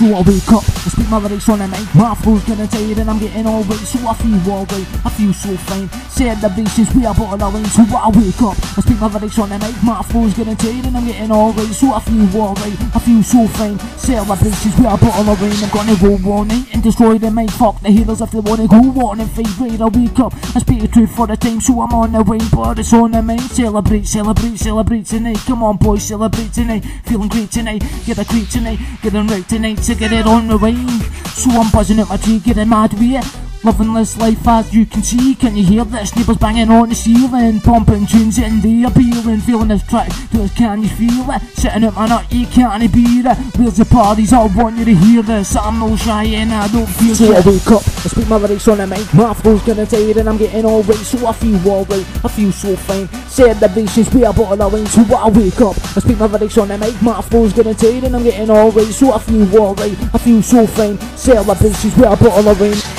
so I wake up, I speak my lyrics on a mic, my flow's gonna tired and I'm getting alright, so I feel alright, I feel so fine, celebrations we are bottle of wine, so I wake up, I speak my lyrics on a mic, my flow's gonna and I'm getting alright, so I feel alright, I feel so fine, celebrations we are bottle of wine, I'm gonna go night and destroy the mic, fuck the heroes if they wanna go and fade right, I wake up, I speak the truth for the time, so I'm on the wine, but it's on the mind, celebrate, celebrate, celebrate tonight, come on boys, celebrate tonight, feeling great tonight, get a great tonight, getting right tonight. To get it on the wine, so I'm buzzing at my tree, getting mad with it. Loving this life as you can see, can you hear this? Neighbours banging on the ceiling, pumping tunes in the appealing, feeling this track, can you feel it? Sitting up my nut, you can't beat it. Where's the parties? I want you to hear this. I'm no shy and I don't feel so I wake up, I speak my lyrics on the mic, my flow's gonna tired and I'm getting alright, so I feel alright, I feel so fine. Celebrations, we are bottle of wine, so I wake up, I speak my lyrics on the mic, my flow's gonna tired and I'm getting alright, so I feel alright, I feel so fine. Celebrations, we are bottle of wine.